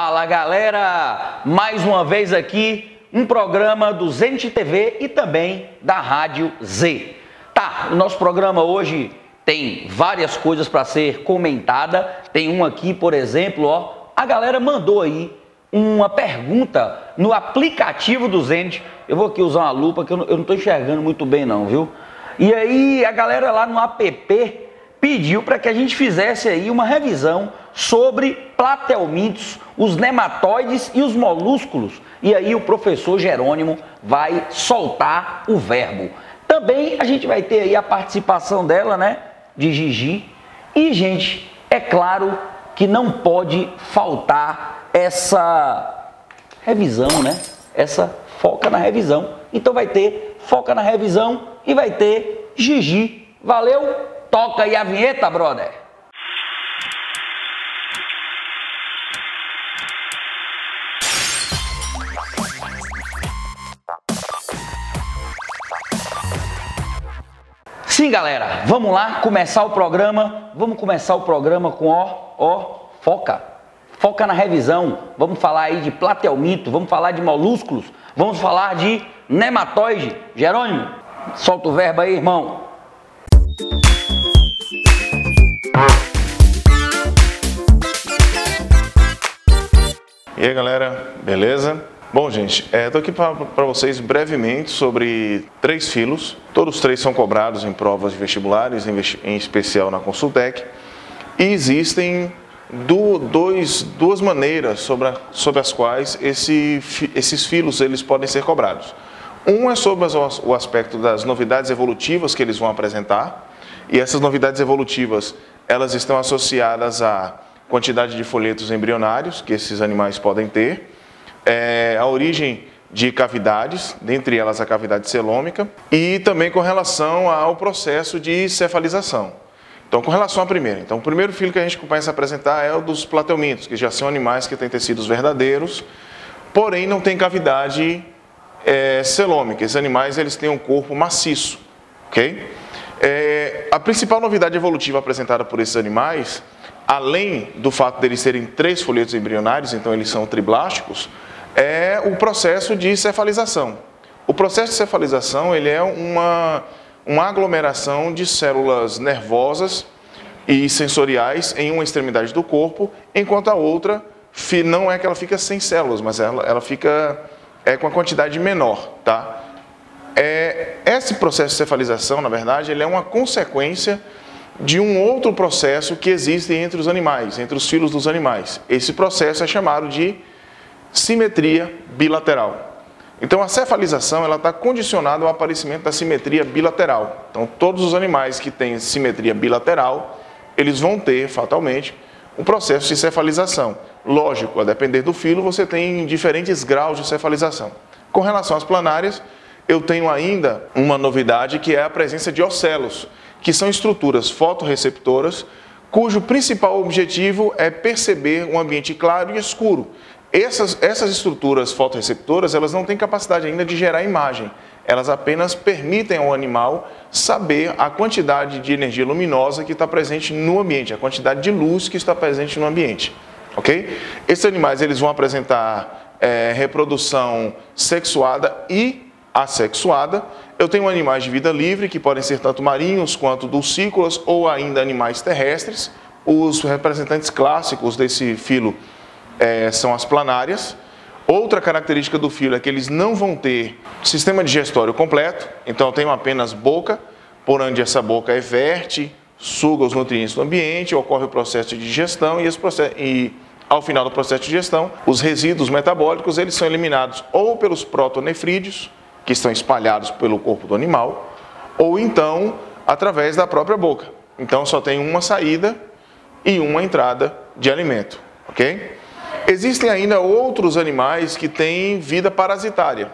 Fala galera, mais uma vez aqui um programa do Zenit TV e também da Rádio Z. Tá, o nosso programa hoje tem várias coisas para ser comentada. Tem um aqui, por exemplo, ó, a galera mandou aí uma pergunta no aplicativo do Zenit. Eu vou aqui usar uma lupa que eu não estou enxergando muito bem não, viu? E aí a galera lá no app pediu para que a gente fizesse aí uma revisão sobre platelmintos, os nematóides e os molúsculos. E aí o professor Jerônimo vai soltar o verbo. Também a gente vai ter aí a participação dela, né, de Gigi. E gente, é claro que não pode faltar essa revisão, né? Essa foca na revisão. Então vai ter foca na revisão e vai ter Gigi. Valeu? Toca aí a vinheta, brother. Sim, galera, vamos lá começar o programa. Vamos começar o programa com ó, ó, foca. Foca na revisão. Vamos falar aí de platelmito, vamos falar de molúsculos, vamos falar de nematóide. Jerônimo, solta o verbo aí, irmão. E aí galera, beleza? Bom gente, estou é, aqui para vocês brevemente sobre três filos. Todos três são cobrados em provas de vestibulares, em, em especial na Consultec. E existem do, dois, duas maneiras sobre, a, sobre as quais esse, esses filos eles podem ser cobrados. Um é sobre o aspecto das novidades evolutivas que eles vão apresentar. E essas novidades evolutivas, elas estão associadas a quantidade de folhetos embrionários que esses animais podem ter, é, a origem de cavidades, dentre elas a cavidade celômica, e também com relação ao processo de cefalização. Então, com relação à primeira, então, o primeiro filo que a gente começa a apresentar é o dos platelmintos, que já são animais que têm tecidos verdadeiros, porém não têm cavidade é, celômica. Esses animais eles têm um corpo maciço, ok? É, a principal novidade evolutiva apresentada por esses animais além do fato deles serem três folhetos embrionários, então eles são triblásticos, é o processo de cefalização. O processo de cefalização ele é uma, uma aglomeração de células nervosas e sensoriais em uma extremidade do corpo, enquanto a outra não é que ela fica sem células, mas ela, ela fica é, com a quantidade menor. Tá? É, esse processo de cefalização, na verdade, ele é uma consequência de um outro processo que existe entre os animais, entre os filos dos animais. Esse processo é chamado de simetria bilateral. Então a cefalização está condicionada ao aparecimento da simetria bilateral. Então todos os animais que têm simetria bilateral, eles vão ter fatalmente um processo de cefalização. Lógico, a depender do filo, você tem diferentes graus de cefalização. Com relação às planárias, eu tenho ainda uma novidade que é a presença de ocelos que são estruturas fotorreceptoras, cujo principal objetivo é perceber um ambiente claro e escuro. Essas, essas estruturas fotorreceptoras elas não têm capacidade ainda de gerar imagem, elas apenas permitem ao animal saber a quantidade de energia luminosa que está presente no ambiente, a quantidade de luz que está presente no ambiente. Ok? Esses animais eles vão apresentar é, reprodução sexuada e assexuada. Eu tenho animais de vida livre, que podem ser tanto marinhos quanto dulcícolas ou ainda animais terrestres. Os representantes clássicos desse filo é, são as planárias. Outra característica do filo é que eles não vão ter sistema digestório completo, então tenho apenas boca, por onde essa boca everte, suga os nutrientes do ambiente, ocorre o processo de digestão e, processo, e ao final do processo de digestão, os resíduos metabólicos eles são eliminados ou pelos protonefrídeos, que estão espalhados pelo corpo do animal, ou então através da própria boca. Então só tem uma saída e uma entrada de alimento, ok? Existem ainda outros animais que têm vida parasitária.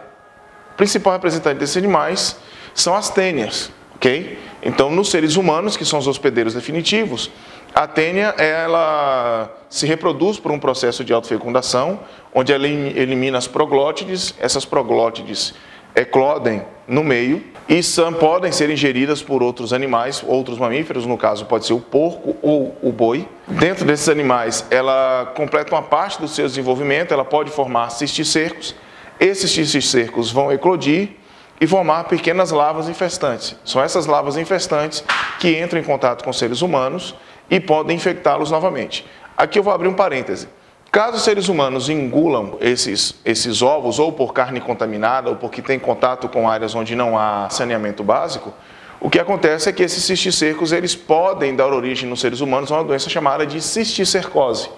O principal representante desses animais são as tênias, ok? Então, nos seres humanos, que são os hospedeiros definitivos, a tênia ela se reproduz por um processo de autofecundação, onde ela elimina as proglótides, essas proglótides eclodem no meio e são, podem ser ingeridas por outros animais, outros mamíferos, no caso pode ser o porco ou o boi. Dentro desses animais, ela completa uma parte do seu desenvolvimento, ela pode formar cisticercos. Esses cisticercos vão eclodir e formar pequenas larvas infestantes. São essas larvas infestantes que entram em contato com seres humanos e podem infectá-los novamente. Aqui eu vou abrir um parêntese. Caso os seres humanos engulam esses, esses ovos, ou por carne contaminada, ou porque tem contato com áreas onde não há saneamento básico, o que acontece é que esses cisticecos eles podem dar origem nos seres humanos a uma doença chamada de cisticercose,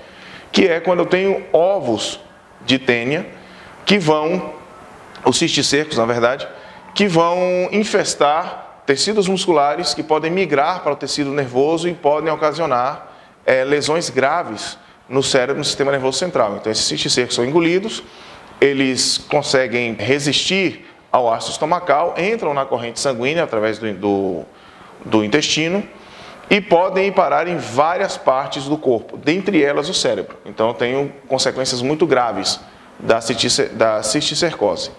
que é quando eu tenho ovos de tênia que vão, os cisticercos na verdade, que vão infestar tecidos musculares que podem migrar para o tecido nervoso e podem ocasionar é, lesões graves no cérebro, no sistema nervoso central. Então, esses cisticercos são engolidos, eles conseguem resistir ao ácido estomacal, entram na corrente sanguínea através do, do, do intestino e podem parar em várias partes do corpo, dentre elas o cérebro. Então, eu tenho consequências muito graves da, da cisticercose.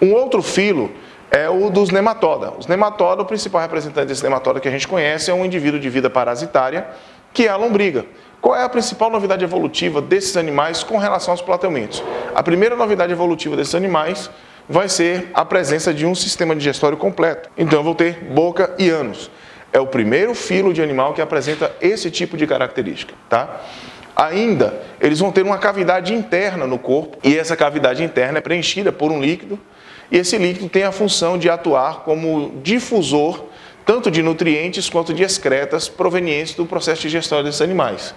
Um outro filo é o dos nematoda. Os nematoda, o principal representante desse nematoda que a gente conhece é um indivíduo de vida parasitária, que é a lombriga. Qual é a principal novidade evolutiva desses animais com relação aos plateumintos? A primeira novidade evolutiva desses animais vai ser a presença de um sistema digestório completo. Então eu vou ter boca e ânus. É o primeiro filo de animal que apresenta esse tipo de característica, tá? Ainda, eles vão ter uma cavidade interna no corpo e essa cavidade interna é preenchida por um líquido e esse líquido tem a função de atuar como difusor tanto de nutrientes quanto de excretas provenientes do processo digestório desses animais.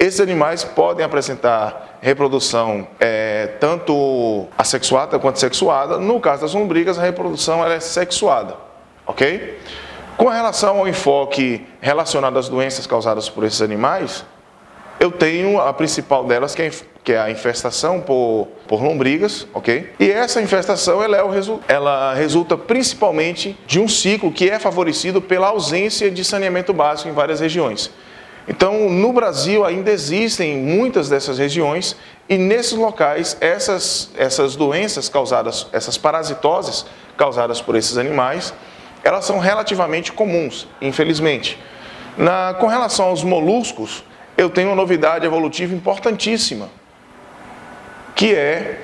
Esses animais podem apresentar reprodução é, tanto assexuada quanto sexuada. No caso das lombrigas, a reprodução é sexuada, ok? Com relação ao enfoque relacionado às doenças causadas por esses animais, eu tenho a principal delas, que é que é a infestação por, por lombrigas, ok? E essa infestação ela, é resu ela resulta principalmente de um ciclo que é favorecido pela ausência de saneamento básico em várias regiões. Então, no Brasil ainda existem muitas dessas regiões e nesses locais essas, essas doenças causadas, essas parasitoses causadas por esses animais, elas são relativamente comuns, infelizmente. Na, com relação aos moluscos, eu tenho uma novidade evolutiva importantíssima que é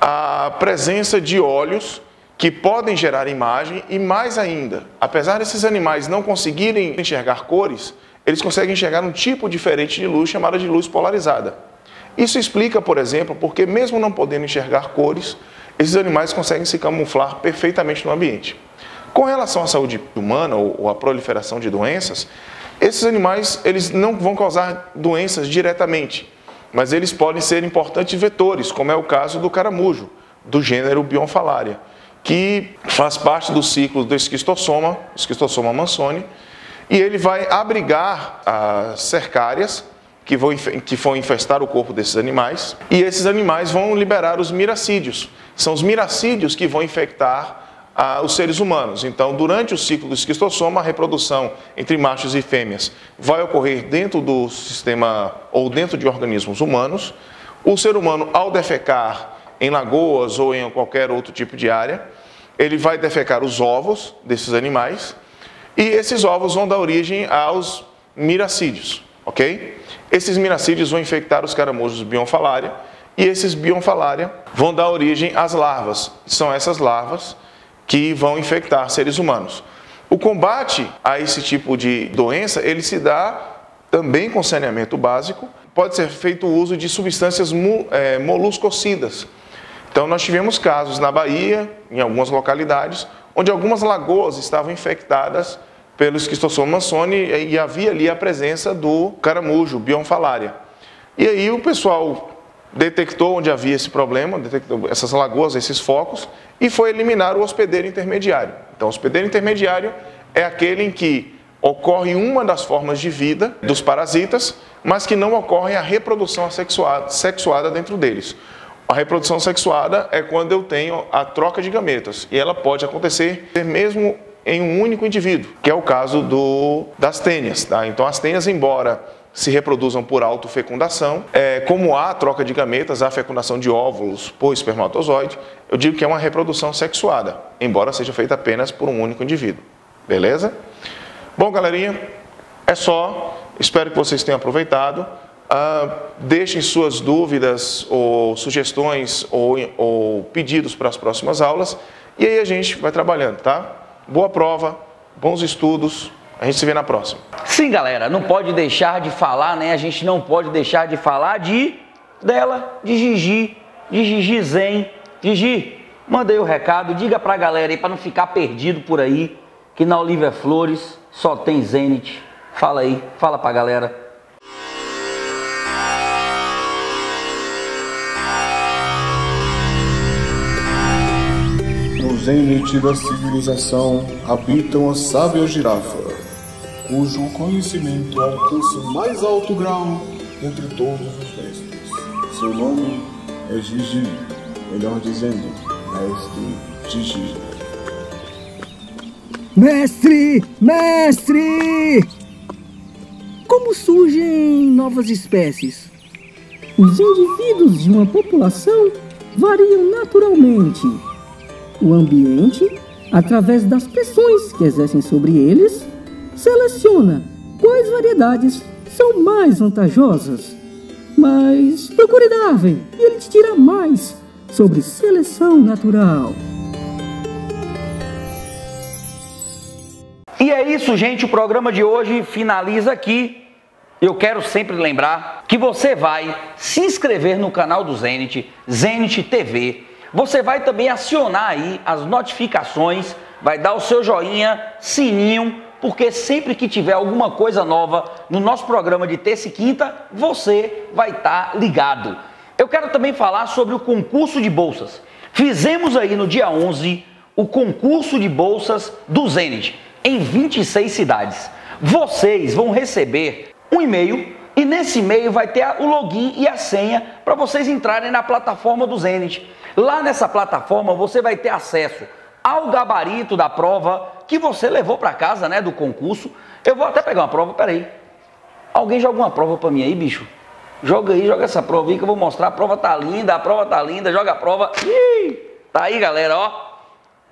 a presença de olhos que podem gerar imagem e mais ainda, apesar desses animais não conseguirem enxergar cores, eles conseguem enxergar um tipo diferente de luz chamada de luz polarizada. Isso explica, por exemplo, porque mesmo não podendo enxergar cores, esses animais conseguem se camuflar perfeitamente no ambiente. Com relação à saúde humana ou à proliferação de doenças, esses animais eles não vão causar doenças diretamente, mas eles podem ser importantes vetores, como é o caso do caramujo, do gênero Bionfalaria, que faz parte do ciclo do esquistossoma, esquistossoma mansoni, e ele vai abrigar as cercárias que vão, que vão infestar o corpo desses animais, e esses animais vão liberar os miracídios. São os miracídios que vão infectar ah, os seres humanos. Então, durante o ciclo do esquistossoma, a reprodução entre machos e fêmeas vai ocorrer dentro do sistema ou dentro de organismos humanos. O ser humano, ao defecar em lagoas ou em qualquer outro tipo de área, ele vai defecar os ovos desses animais e esses ovos vão dar origem aos miracídios, ok? Esses miracídios vão infectar os caramujos bionfalaria e esses bionfalaria vão dar origem às larvas. São essas larvas que vão infectar seres humanos. O combate a esse tipo de doença, ele se dá também com saneamento básico. Pode ser feito o uso de substâncias é, moluscocidas. Então, nós tivemos casos na Bahia, em algumas localidades, onde algumas lagoas estavam infectadas pelo esquistossoma mansoni e havia ali a presença do caramujo, bionfalaria. E aí o pessoal detectou onde havia esse problema, detectou essas lagoas, esses focos, e foi eliminar o hospedeiro intermediário. Então, o hospedeiro intermediário é aquele em que ocorre uma das formas de vida dos parasitas, mas que não ocorre a reprodução assexuada, sexuada dentro deles. A reprodução sexuada é quando eu tenho a troca de gametas, e ela pode acontecer mesmo em um único indivíduo, que é o caso do, das tênias. Tá? Então, as tênias, embora se reproduzam por autofecundação. É, como há troca de gametas, há fecundação de óvulos por espermatozoide, eu digo que é uma reprodução sexuada, embora seja feita apenas por um único indivíduo. Beleza? Bom, galerinha, é só. Espero que vocês tenham aproveitado. Uh, deixem suas dúvidas ou sugestões ou, ou pedidos para as próximas aulas e aí a gente vai trabalhando, tá? Boa prova, bons estudos, a gente se vê na próxima. Sim, galera, não pode deixar de falar, né? A gente não pode deixar de falar de dela, de Gigi, de Gigi Zen. Gigi, mandei o recado, diga pra galera aí para não ficar perdido por aí, que na Olivia Flores só tem Zenit. Fala aí, fala pra galera. Zenit da civilização habitam a sábia girafa cujo conhecimento alcança o mais alto grau entre todos os mestres. Seu nome é Gigi, melhor dizendo, Mestre Gigi. Mestre! Mestre! Como surgem novas espécies? Os indivíduos de uma população variam naturalmente. O ambiente, através das pressões que exercem sobre eles, seleciona quais variedades são mais vantajosas. Mas procure Darwin e ele te dirá mais sobre seleção natural. E é isso, gente. O programa de hoje finaliza aqui. Eu quero sempre lembrar que você vai se inscrever no canal do Zenit, Zenit TV. Você vai também acionar aí as notificações, vai dar o seu joinha, sininho porque sempre que tiver alguma coisa nova no nosso programa de terça e quinta, você vai estar tá ligado. Eu quero também falar sobre o concurso de bolsas. Fizemos aí no dia 11 o concurso de bolsas do Zenit em 26 cidades. Vocês vão receber um e-mail e nesse e-mail vai ter o login e a senha para vocês entrarem na plataforma do Zenit. Lá nessa plataforma você vai ter acesso ao gabarito da prova que você levou para casa, né, do concurso. Eu vou até pegar uma prova, peraí. Alguém joga uma prova para mim aí, bicho? Joga aí, joga essa prova aí que eu vou mostrar. A prova tá linda, a prova tá linda, joga a prova. Ih, tá aí, galera, ó.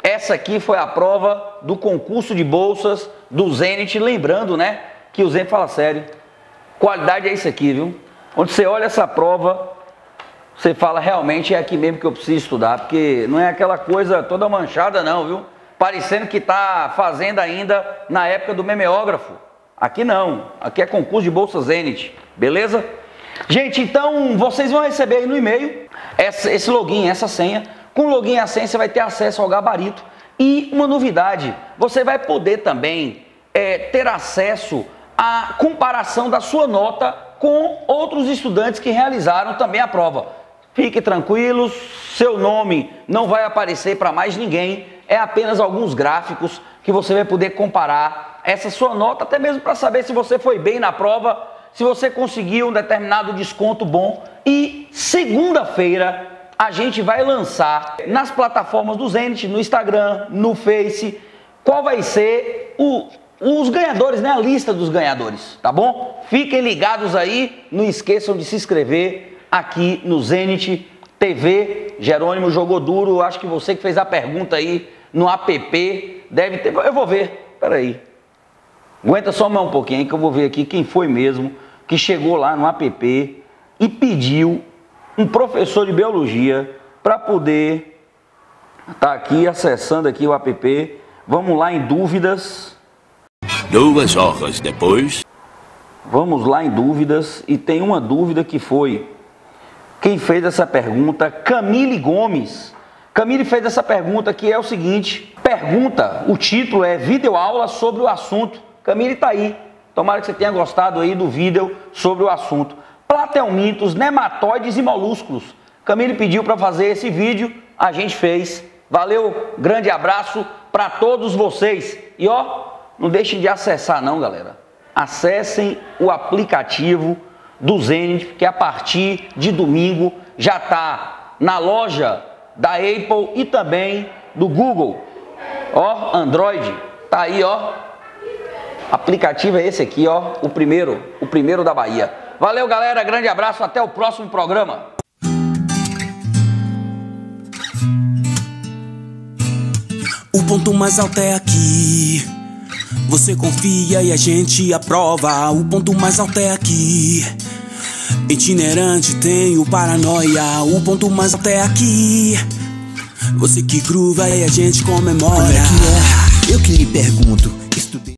Essa aqui foi a prova do concurso de bolsas do Zenit, lembrando, né, que o Zenit fala sério. Qualidade é isso aqui, viu? Onde você olha essa prova, você fala, realmente é aqui mesmo que eu preciso estudar, porque não é aquela coisa toda manchada não, viu? Parecendo que está fazendo ainda na época do memeógrafo. Aqui não, aqui é concurso de Bolsa Zenit, beleza? Gente, então vocês vão receber aí no e-mail esse login, essa senha. Com o login e a senha você vai ter acesso ao gabarito. E uma novidade, você vai poder também é, ter acesso à comparação da sua nota com outros estudantes que realizaram também a prova. Fique tranquilos, seu nome não vai aparecer para mais ninguém, é apenas alguns gráficos que você vai poder comparar essa sua nota, até mesmo para saber se você foi bem na prova, se você conseguiu um determinado desconto bom. E segunda-feira a gente vai lançar nas plataformas do Zenit, no Instagram, no Face, qual vai ser o, os ganhadores, né? A lista dos ganhadores, tá bom? Fiquem ligados aí, não esqueçam de se inscrever aqui no Zenit TV. Jerônimo jogou duro, acho que você que fez a pergunta aí no app deve ter. Eu vou ver, peraí. Aguenta só mais um pouquinho que eu vou ver aqui quem foi mesmo que chegou lá no app e pediu um professor de biologia para poder estar tá aqui acessando aqui o app. Vamos lá em dúvidas. Duas horas depois. Vamos lá em dúvidas e tem uma dúvida que foi quem fez essa pergunta, Camille Gomes. Camille fez essa pergunta que é o seguinte: pergunta, o título é videoaula sobre o assunto. Camille está aí. Tomara que você tenha gostado aí do vídeo sobre o assunto. Platelmintos, nematóides e molúsculos. Camille pediu para fazer esse vídeo, a gente fez. Valeu, grande abraço para todos vocês. E ó, não deixem de acessar não, galera. Acessem o aplicativo do Zenit, que a partir de domingo já está na loja da Apple e também do Google. Ó, Android, tá aí, ó. Aplicativo é esse aqui, ó, o primeiro, o primeiro da Bahia. Valeu, galera. Grande abraço. Até o próximo programa. O ponto mais alto é aqui. Você confia e a gente aprova. O ponto mais alto é aqui. Itinerante, tenho paranoia. O ponto mais alto é aqui. Você que gruva e a gente comemora. Como é que é? Eu que lhe pergunto. Estudei.